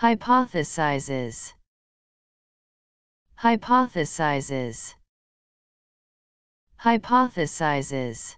hypothesizes. Hypothesizes. Hypothesizes.